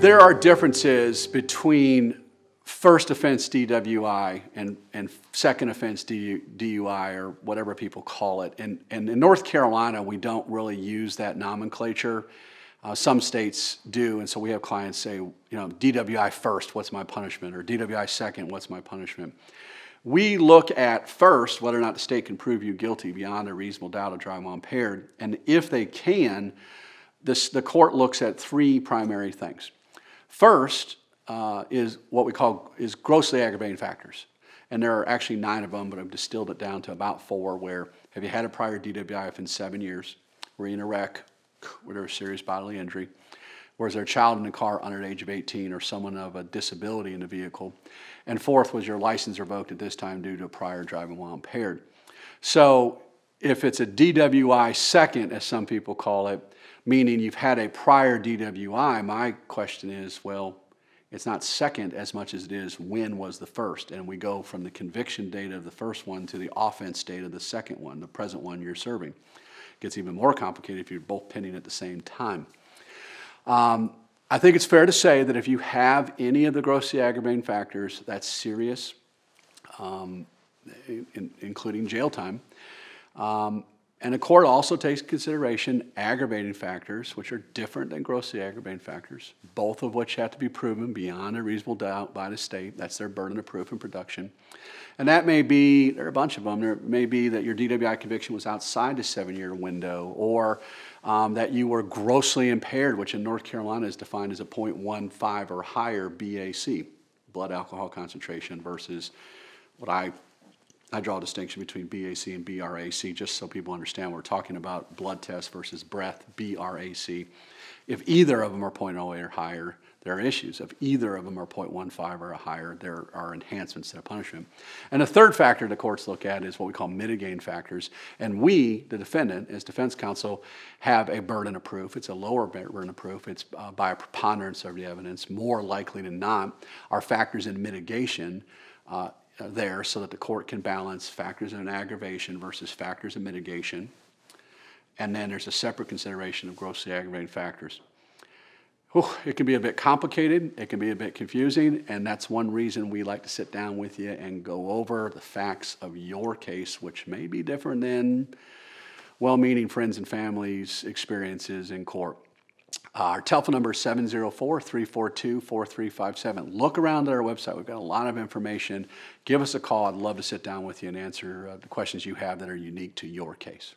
there are differences between first offense DWI and, and second offense DU, DUI or whatever people call it. And, and in North Carolina, we don't really use that nomenclature. Uh, some states do, and so we have clients say, you know, DWI first, what's my punishment? Or DWI second, what's my punishment? We look at first whether or not the state can prove you guilty beyond a reasonable doubt of driving while impaired. And if they can, this, the court looks at three primary things. First, uh, is what we call is grossly aggravating factors. And there are actually nine of them, but I've distilled it down to about four where have you had a prior DWI in seven years? Were you in a wreck? Were there a serious bodily injury? Was there a child in the car under the age of 18 or someone of a disability in the vehicle? And fourth, was your license revoked at this time due to a prior driving while impaired? So if it's a DWI second, as some people call it, meaning you've had a prior DWI, my question is, well, it's not second as much as it is when was the first. And we go from the conviction date of the first one to the offense date of the second one, the present one you're serving. It gets even more complicated if you're both pending at the same time. Um, I think it's fair to say that if you have any of the grossly aggravating factors, that's serious, um, in, including jail time. Um, and the court also takes consideration aggravating factors, which are different than grossly aggravating factors, both of which have to be proven beyond a reasonable doubt by the state. That's their burden of proof and production. And that may be, there are a bunch of them, there may be that your DWI conviction was outside the seven year window, or um, that you were grossly impaired, which in North Carolina is defined as a 0.15 or higher BAC, blood alcohol concentration, versus what I I draw a distinction between BAC and BRAC just so people understand we're talking about blood tests versus breath, BRAC. If either of them are 0.08 or higher, there are issues. If either of them are 0.15 or higher, there are enhancements to punishment. And the third factor the courts look at is what we call mitigating factors. And we, the defendant, as defense counsel, have a burden of proof. It's a lower burden of proof. It's uh, by a preponderance of the evidence. More likely than not, our factors in mitigation uh, there so that the court can balance factors in aggravation versus factors in mitigation. And then there's a separate consideration of grossly aggravating factors. Whew, it can be a bit complicated, it can be a bit confusing, and that's one reason we like to sit down with you and go over the facts of your case, which may be different than well meaning friends and families' experiences in court. Uh, our telephone number is 704 342 4357. Look around at our website. We've got a lot of information. Give us a call. I'd love to sit down with you and answer uh, the questions you have that are unique to your case.